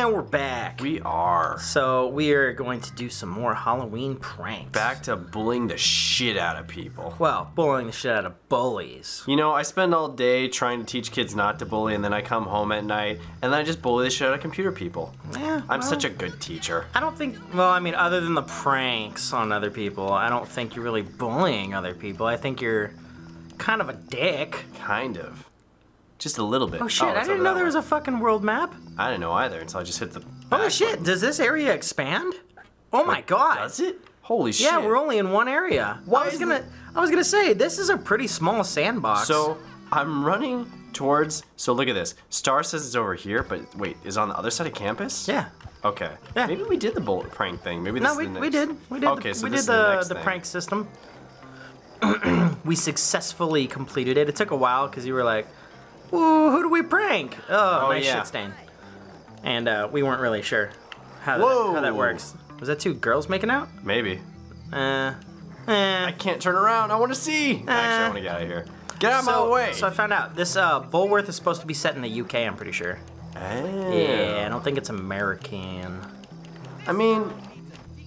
And we're back. We are so we are going to do some more Halloween pranks. back to bullying the shit out of people. Well, bullying the shit out of bullies. You know, I spend all day trying to teach kids not to bully, and then I come home at night, and then I just bully the shit out of computer people. Yeah, I'm well, such a good teacher. I don't think. Well, I mean, other than the pranks on other people, I don't think you're really bullying other people. I think you're kind of a dick. Kind of. Just a little bit. Oh shit! Oh, I didn't know there was a fucking world map. I didn't know either until I just hit the. Oh shit! button. Does this area expand? Oh my god! Does it? Holy shit. Yeah, we're only in one area. Why I was gonna, it- I was gonna say this is a pretty small sandbox. So I'm running towards. So look at this. Star says it's over here, but wait, is it on the other side of campus? yeah. Okay. Yeah. Maybe we did the bullet prank thing. Maybe this No, we, we did. We did. Okay, the, so we this did is the the the prank system. we successfully completed it. It took a while because you were like, "Ooh, who do we prank?" Oh, Oh, nice yeah. shit stain. And uh, we weren't really sure how that, how that works. Was that two girls making out? Maybe. Uh, eh. I can't turn around. I want to see. Actually, I want to get out of here. Get out of so, my way. so I found out this uh, Bullworth is supposed to be set in the UK. I'm pretty sure. Oh. Yeah, I don't think it's American. I mean.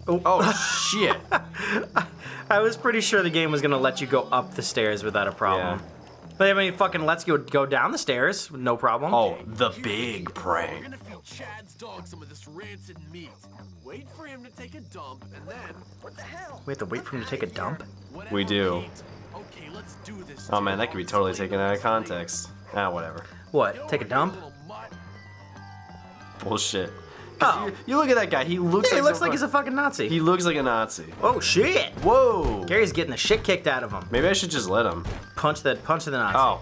Oh, shit. I was pretty sure the game was gonna let you go up the stairs without a problem. But I mean, fucking lets you go down the stairs no problem. Oh, the big prank. gonna feed Chad's dog some of this rancid meat. Wait for him to take a dump, and then. What the hell? We have to wait for him to take a dump? We do. Okay, let's do this. Oh man, that could be totally taken out of context. Ah, whatever. What? Take a dump? Bullshit. Oh. You, you look at that guy. He looks Yeah, he looks like he's a fucking Nazi. He looks like a Nazi. oh shit! Whoa. Gary's getting the shit kicked out of him. Maybe I should just let him. Punch the punch the Nazi. Oh,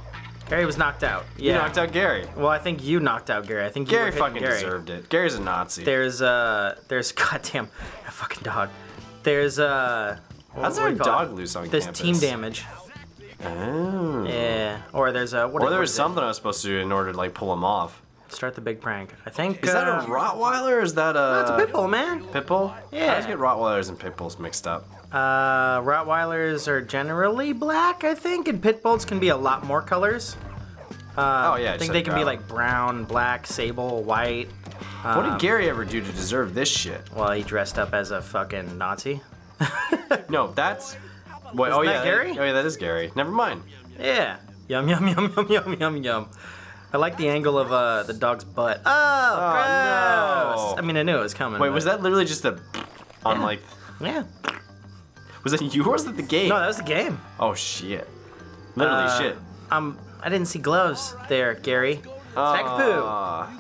Gary was knocked out. you Yeah. knocked out Gary. Well, I think you knocked out Gary. I think you Gary fucking Gary. deserved it. Gary's a Nazi. There's uh, there's goddamn a fucking dog. There's uh. How's there a you call it? dog loose on There's campus? team damage. Oh. Yeah. Or there's a what? Or there was is it? something I was supposed to do in order to like pull him off. Start the big prank. I think. Is that uh, a Rottweiler or is that a? That's a pit bull, man. Pit bull? Yeah. I always get Rottweilers and pit bulls mixed up. Uh, Rottweilers are generally black, I think, and pit bulls can be a lot more colors. Uh, Oh, yeah, I think they can be like brown, black, sable, white. what Um, did Gary ever do to deserve this shit? Well, he dressed up as a fucking Nazi. No, that's. Wait, Isn't oh that yeah, Gary? oh yeah, that is Gary. Never mind. Yeah. Yum yum yum yum yum yum yum. I like the angle of uh, the dog's butt. Oh, gross! no. I mean, I knew it was coming. Wait, but- was that literally just a on Yeah. like? Yeah. Was that you or was that the game? No, that was the game. oh shit! Literally Uh, shit. Um, I didn't see gloves there, Gary. Aw.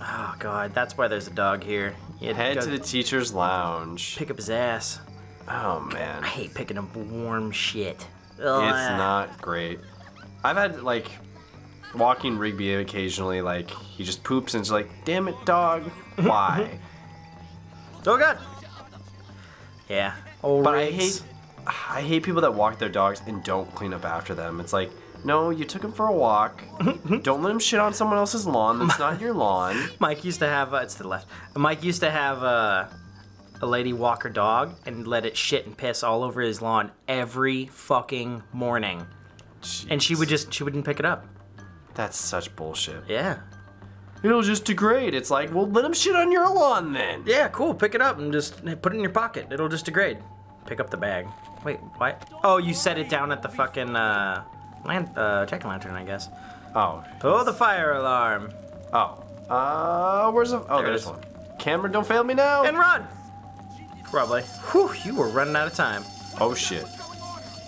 Oh god, that's why there's a dog here. You head to the teacher's lounge. pick up his ass. Oh man, I hate picking up warm shit. it's not great. I've had like walking Rigby occasionally. Like he just poops and it's like, damn it, dog, why? Oh god. Yeah. Old But I hate, I hate people that walk their dogs and don't clean up after them. It's like, no, you took him for a walk. don't let him shit on someone else's lawn. That's not your lawn. Mike used to have. Uh, it's to the left. Mike used to have uh, a lady walk her dog and let it shit and piss all over his lawn every fucking morning, and she would just she wouldn't pick it up. That's such bullshit. Yeah. It'll just degrade. It's like, well, let him shit on your lawn then. Yeah, cool. Pick it up and just put it in your pocket. It'll just degrade. Pick up the bag. Wait, what? Oh, you set it down at the fucking uh, land, uh, jack o' lantern, I guess. Oh, Oh, the fire alarm. oh. Uh, where's the? Oh, There there's one. Camera, don't fail me now. And run. Probably. Whew, you were running out of time. oh shit.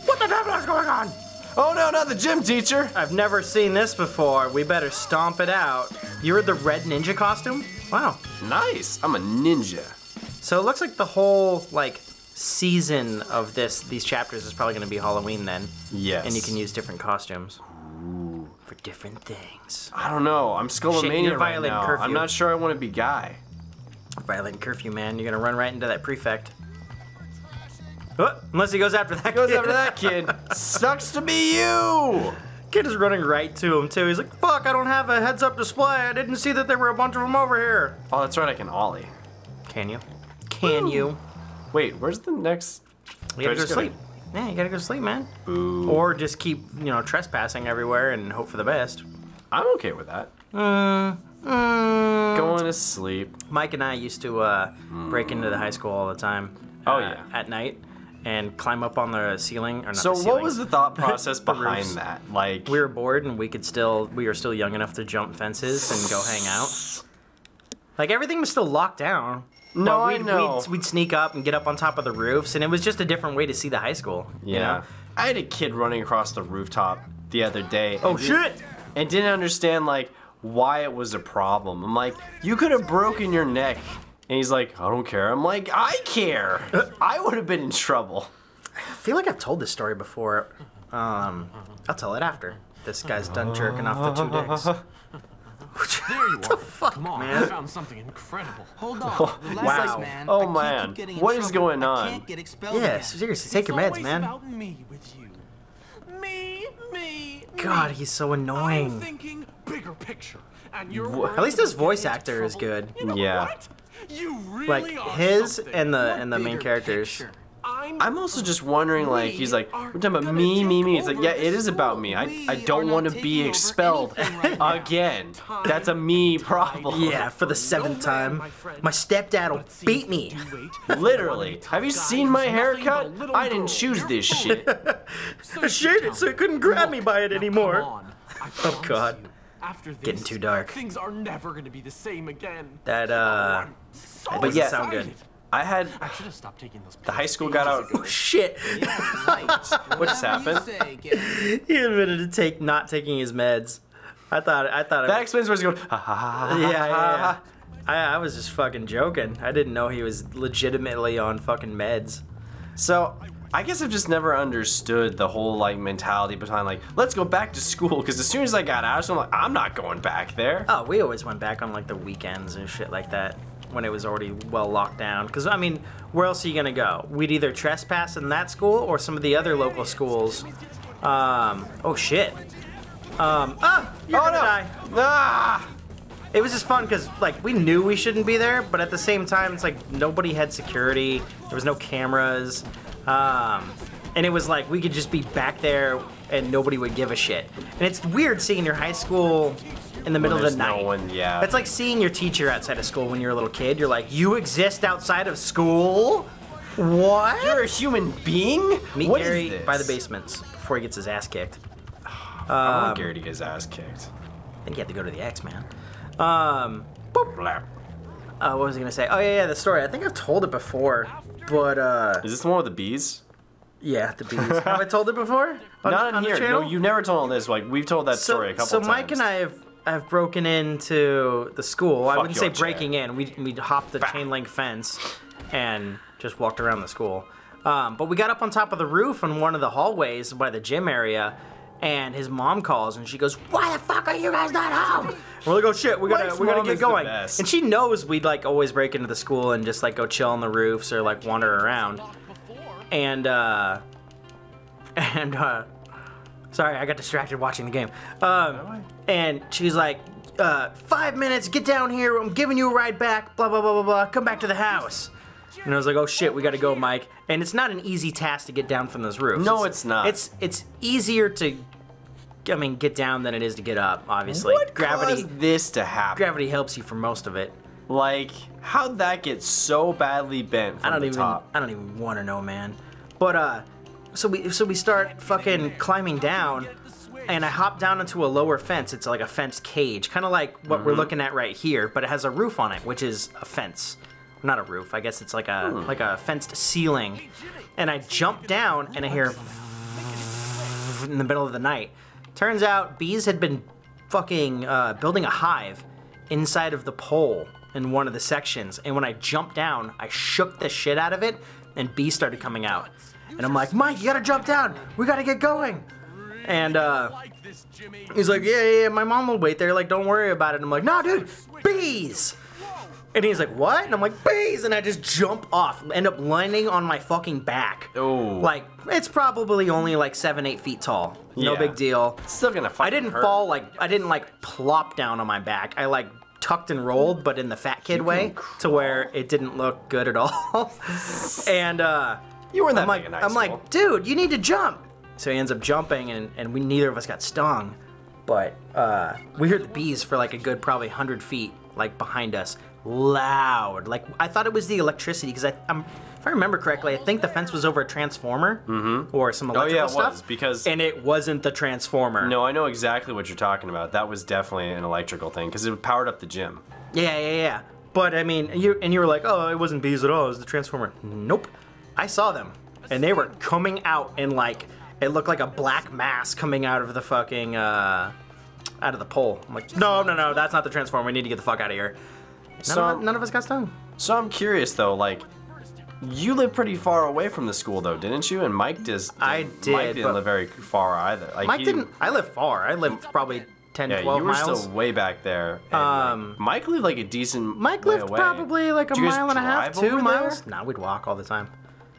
What the devil is going on? Oh no, not the gym teacher. I've never seen this before. We better stomp it out. You're the red ninja costume? Wow. Nice. I'm a ninja. So it looks like the whole like season of this these chapters is probably going to be Halloween then, Yes. and you can use different costumes Ooh. for different things. I don't know. I'm Skullomania you're right violating now. curfew. I'm not sure I want to be Guy. Violating curfew, man. You're gonna run right into that prefect. Oh, unless he goes after that. Kid goes kid. after that kid. Sucks to be you. Kid is running right to him too. He's like, "Fuck! I don't have a heads-up display. I didn't see that there were a bunch of them over here." Oh, that's right. I can ollie. Can you? Can you? Wait, where's the next? You gotta go just to gotta- sleep. Yeah, you gotta go to sleep, man. Boo. Or just keep, you know, trespassing everywhere and hope for the best. I'm okay with that. Mm, Mm. Going to sleep. Mike and I used to uh, break into the high school all the time. Oh, uh, yeah. At night, and climb up on the ceiling. Or not So the what was the thought process behind roofs. that? Like We were bored and we could still we were still young enough to jump fences and go hang out. Like everything was still locked down. No, but I we'd, know. We'd, we'd sneak up and get up on top of the roofs, and it was just a different way to see the high school. you Yeah. know? I had a kid running across the rooftop the other day. Oh shit! And didn't understand like why it was a problem. I'm like, you could have broken your neck. And he's like, I don't care. I'm like, I care. I would have been in trouble. I feel like I've told this story before. Um, I'll tell it after. This guy's done jerking off the two dicks. There you are. fuck, Come on, man? I found something incredible. Hold on. Relax, Wow. man. Oh, I man. keep getting in What is trouble. going on? I can't get expelled Yeah, seriously, take your meds, man. about me with you. Me, me, God, he's so I'm annoying. thinking bigger picture, and you're At least his voice actor is good. You know Yeah. what? You really Like are his something. and the and the main characters. picture? I'm, I'm also just wondering, like, he's like, we're talking about me, me, me. It's like, yeah, it is about me. I, I don't want to be expelled again. That's a me problem. Yeah, for the seventh time. My stepdad'll beat me. Literally. Have you seen my haircut? I didn't choose this shit. I shaved it so he couldn't grab me by it anymore. Oh God. After this, Getting too dark. Things are never going to be the same again. That uh, So But yeah, sound good. I had I should have stopped taking those. the high school got out. Oh shit! What just happened? he admitted to take not taking his meds. I thought I thought That it, explains where he's going. Ha, ha, ha, ha, yeah, yeah, yeah. I, I was just fucking joking. I didn't know he was legitimately on fucking meds. So I guess I've just never understood the whole like mentality behind like let's go back to school because as soon as I got out, I'm like I'm not going back there. Oh, we always went back on like the weekends and shit like that when it was already well locked down. Because I mean, where else are you gonna go? We'd either trespass in that school or some of the other local schools. Um, oh shit. Um, ah, you're oh gonna no! die. Ah! It was just fun because like we knew we shouldn't be there, but at the same time, it's like nobody had security. There was no cameras, um, and it was like we could just be back there and nobody would give a shit. And it's weird seeing your high school in the middle of the no night. one. Yeah. It's like seeing your teacher outside of school when you're a little kid. You're like, you exist outside of school? What? you're a human being. Meet What is Gary this? by the basements before he gets his ass kicked. I Um, want Gary to get his ass kicked. I think you have to go to the X, man. Um, Blap. Uh, what was I gonna say? Oh yeah, yeah, the story. I think I've told it before, but uh, Is this the one with the bees? yeah, the bees. Have I told it before? On, Not in on here. No, you never told this. Like we've told that So, story a couple so times. So Mike and I have have broken into the school. I wouldn't say chair. breaking in. We we hopped the chain link fence and just walked around the school. Um, but we got up on top of the roof in one of the hallways by the gym area. And his mom calls and she goes, "Why the fuck are you guys not home?" We're like, "Oh shit, we gotta Mike's we gotta get going." And she knows we'd like always break into the school and just like go chill on the roofs or like wander around. And uh, and uh, sorry, I got distracted watching the game. Um, and she's like, uh, five minutes, get down here. I'm giving you a ride back. Blah blah blah blah blah. Come back to the house. And I was like, oh shit, we gotta go, Mike. And it's not an easy task to get down from those roofs. No, it's not. It's it's easier to, I mean, get down than it is to get up. Obviously, what gravity caused this to happen? gravity helps you for most of it. Like, how'd that get so badly bent from I don't the even top? I don't even want to know, man. But uh, so we so we start fucking climbing down, and I hop down into a lower fence. It's like a fenced cage, kind of like what Mm-hmm. we're looking at right here, but it has a roof on it, which is a fence. Not a roof. I guess it's like a Hmm. like a fenced ceiling. And I jump down, and I hear in the middle of the night. Turns out bees had been fucking uh, building a hive inside of the pole in one of the sections. And when I jumped down, I shook the shit out of it, and bees started coming out. And I'm like, Mike, you gotta jump down. We gotta get going. And uh, Like this, Jimmy. he's like, yeah, yeah, yeah, my mom will wait there. Like, don't worry about it. I'm like, no, dude, bees. And he's like, what? And I'm like, bees. And I just jump off, end up landing on my fucking back. Oh. Like, it's probably only like seven, eight feet tall. No Yeah. big deal. Still gonna I didn't hurt. fall like I didn't like plop down on my back. I like tucked and rolled, but in the fat kid way, to where it didn't look good at all. and uh, You weren't that I'm like, in I'm school. like, dude, you need to jump. So he ends up jumping, and and we neither of us got stung, but uh, we heard the bees for like a good probably 100 feet, like behind us, loud. Like I thought it was the electricity because I, I'm, if I remember correctly, I think the fence was over a transformer or some Oh electrical yeah, it stuff. was because and it wasn't the transformer. no, I know exactly what you're talking about. That was definitely an electrical thing because it powered up the gym. Yeah, yeah, yeah. But I mean, you and you were like, oh, it wasn't bees at all. It was the transformer. Nope. I saw them, and they were coming out in like it looked like a black mass coming out of the fucking uh, out of the pole. I'm like, no, no, no, that's not the transformer. We need to get the fuck out of here. None, So- of, none of us got stung. So I'm curious though, like, you live pretty far away from the school though, didn't you? And Mike does. I Mike did, didn't but- live very far either. Like, Mike didn't. I live far. I lived probably 10, Yeah, 12 you were miles. still way back there. Um, like, Mike lived like a decent. Mike lived away. probably like a mile and a half, two miles. there? Nah, we'd walk all the time.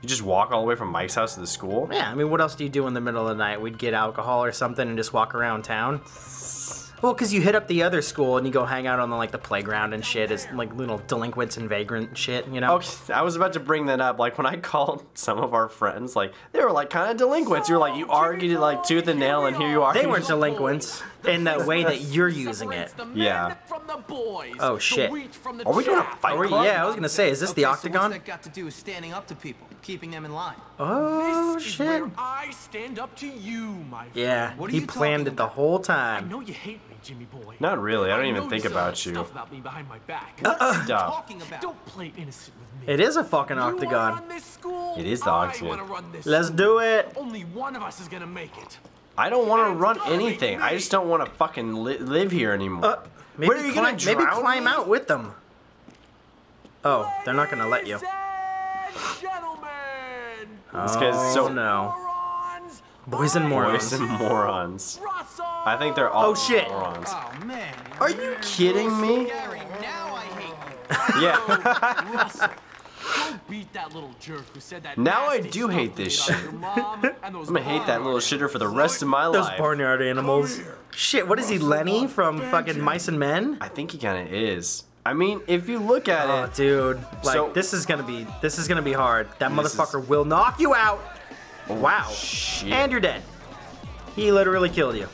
You just walk all the way from Mike's house to the school. Yeah, I mean, what else do you do in the middle of the night? We'd get alcohol or something and just walk around town. Well, because you hit up the other school and you go hang out on the like the playground and shit as like little delinquents and vagrant shit, you know? Okay, I was about to bring that up. Like when I called some of our friends, like they were like kind of delinquents. You were like you argued it like tooth and nail, and here you are. They weren't delinquents in the way that you're using it. Yeah. From the boys. Oh, shit. wheat from the Are we doing a fight Are we- club? yeah, I was gonna say, is this the Okay, so octagon? what's that got to do with standing up to people, keeping them in line? Oh This is shit! where I stand up to you, my friend. Yeah, What are he you planned talking it the about? whole I time. know you hate me, Jimmy boy. Not really. I don't even think about you. Stuff about me behind my back. Stuff. Talking about. Don't play innocent with me. It is a fucking You octagon. run this school? It is the octagon. wanna run this Let's do it. Only one of us is gonna make it. I don't want to run gotta anything. I just don't want to fucking li- live here anymore. Uh, maybe Where are you climb, gonna maybe climb me? out with them. Oh, they're not gonna let you. Ladies and Gentlemen. This guy's so Oh no. Morons. Boys and morons. Boys and morons. I think they're all Oh, shit. morons. Oh man. Are you kidding me? Now I. Yeah. Beat that little jerk who said that. Now I do hate this shit. your mom and those I'm gonna hate that little shitter for the rest of my Those life. Those barnyard animals. Shit, what is he, Lenny from fucking Mice and Men? I think he kind of is. I mean, if you look at Oh, it, dude. Like, So- this is gonna be, this is gonna be hard. That This motherfucker will knock you out. Oh, wow. shit. And you're dead. He literally killed you.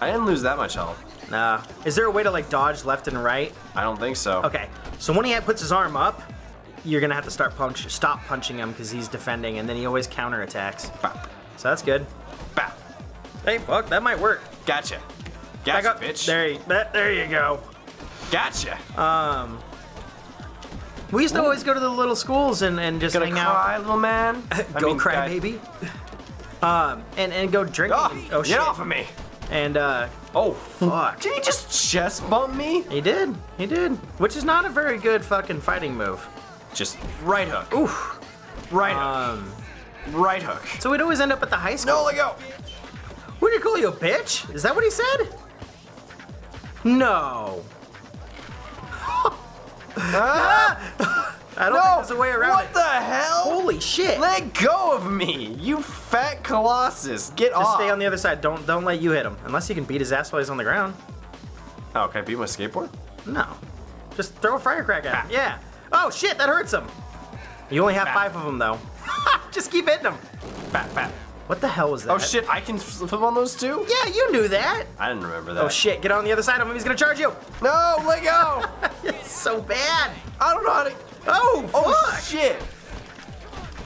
I didn't lose that much health. Nah. Is there a way to, like, dodge left and right? I don't think so. Okay. So when he puts his arm up, you're gonna have to start punch, stop punching him because he's defending, and then he always counterattacks. Bap, So that's good. Hey, fuck, that might work. Gotcha. Back Gotcha, up. bitch. There, you- there you go. Gotcha. Um, We used to always go to the little schools and, and just Gonna hang out. cry, little man. I go mean, cry, guy- baby. Um, and, and go drinking. Oh, oh shit. get off of me. And uh, Oh, fuck. Did he just chest bump me? He did. He did. Which is not a very good fucking fighting move. Just right hook. Oof. Right hook. Um, right hook. so we'd always end up at the high school. No, let go. What did he call you a bitch? Is that what he said? No. I don't think there's a way around what it. What the hell? Holy shit. Let go of me, you fat colossus. Get off! Just off. stay on the other side. Don't don't let you hit him. Unless you can beat his ass while he's on the ground. Oh, can I beat my skateboard? No. Just throw a firecracker at him. Ah. Yeah. Oh shit, that hurts him. You only have Bap. five of them though. Just keep hitting him. Bat, bat. What the hell was oh, that? Oh shit, I can flip on those too? Yeah, you knew that. I didn't remember oh, that. Oh shit, get on the other side of him. He's gonna charge you. No, let go. It's so bad. I don't know how to. Oh, oh fuck. Oh shit.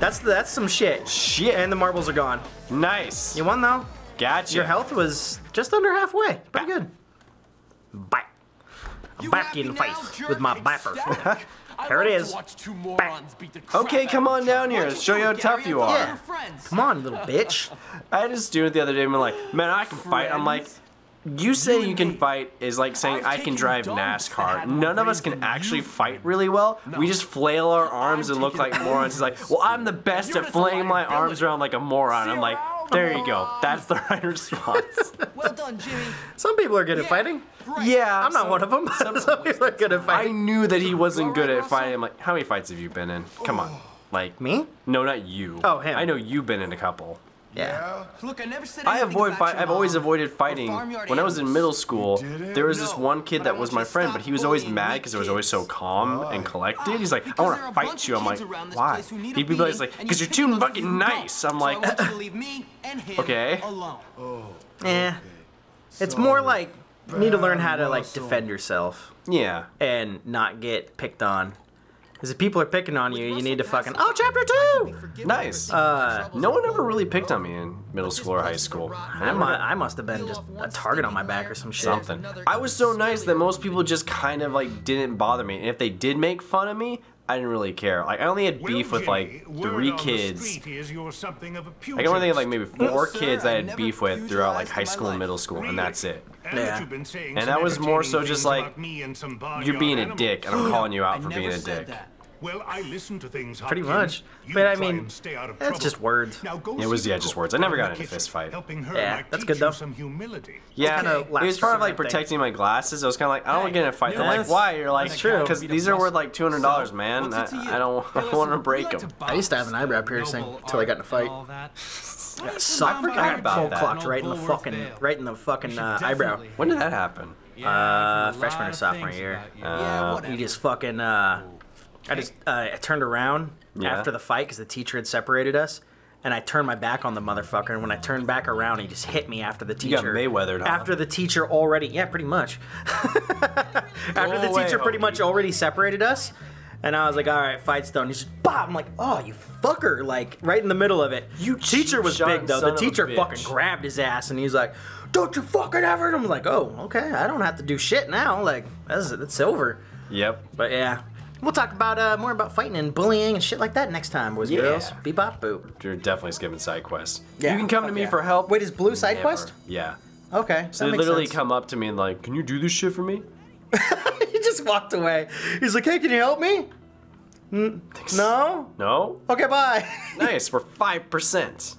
That's that's some shit. Shit. And the marbles are gone. Nice. You won though. Gotcha. Your health was just under halfway. Pretty Bap. good. Bye. I'm back in the face jerk? with my bapper. Here it love is. To watch two morons beat the crap Okay, come on down here. What Show you how tough you are. Yeah. Come on, little bitch. I had a student the other day and like, man, I can fight. I'm like, you say you can fight is like saying I've can drive NASCAR. None of us can actually fight really well. We just flail our arms and look like morons. He's like, well, I'm the best at flailing my arms around like a moron. I'm like, there you go. That's the right response. Well done, Jimmy. Some people are good at fighting. Right. yeah, I'm not some- one of them. Some, people are good at fighting. I knew that he wasn't good at fighting. I'm like, how many fights have you been in? Come on. Oh. Like, Me? no, not you. Oh, him. I know you've been in a couple. Yeah. Look, I never said I avoid fight. I've always avoided fighting. When I was in middle school, there was this one kid that was my friend, but he was always mad because I was always so kids. calm and collected. He's like, I want to fight you. I'm like, kids why? place who need a He'd be like, beating, and because you you're too fucking nice. I'm like, want you to leave me and him Okay. alone. Eh. It's more like you need to learn how to like defend yourself Yeah. and not get picked on. Because if people are picking on you, you need to fucking oh chapter two. Nice. Uh, no one ever really picked on me in middle school or high school. I, mu- I must have been just a target on my back or some shit. Something. I was so nice that most people just kind of like didn't bother me. And if they did make fun of me, I didn't really care. Like I only had beef with like three kids. I I can only think of like maybe four kids I had beef with throughout like high school and middle school, and that's it. Yeah. And that was more so just like, You're being a dick, and I'm calling you out for being a said dick. That. Well, I listen to things. Pretty Hopkins. much. You But I mean, stay out of that's trouble. just words. Now It was, yeah, the just words. I never got the into a fist fight. Helping her Yeah, that's good, though. Some humility. Yeah, kinda it was part of like everything. protecting my glasses. I was kind of like, I don't want to get in a fight. They're like, why? You're like, That's true. Because these are worth like two hundred dollars, man. I, it to you? I don't, I Hey, don't want to break them. I used to have an eyebrow piercing noble until I got in a fight. and all that. Suck. I got about cold that. clocked right in the fucking, right in the fucking uh, eyebrow. When did that happen? Yeah, Uh, I've heard a freshman or sophomore year. you. Uh, yeah, whatever. He just fucking. Uh, I just uh, I turned around Yeah. after the fight because the teacher had separated us, and I turned my back on the motherfucker. And when I turned back around, he just hit me after the You got teacher. Mayweathered, huh? After the teacher already, yeah, pretty much. after the away, teacher pretty much already separated us, and I was like, all right, fight's done. He's just, bop. I'm like, oh, you fucker! Like right in the middle of it. You teacher was big though. The teacher fucking grabbed his ass, and he's like, don't you fucking ever. And I'm like, oh, okay, I don't have to do shit now. Like that's it. it's over. Yep. But yeah, we'll talk about uh, more about fighting and bullying and shit like that next time, boys and Yeah. girls. Bebop boop. You're definitely skipping side quests. Yeah, you can come to me yeah. for help. Wait, is Blue side Never. quest? Yeah. Okay, So they literally sense. come up to me and like, can you do this shit for me? he just walked away. He's like, hey, can you help me? N- no. No. Okay, bye. Nice. We're five percent.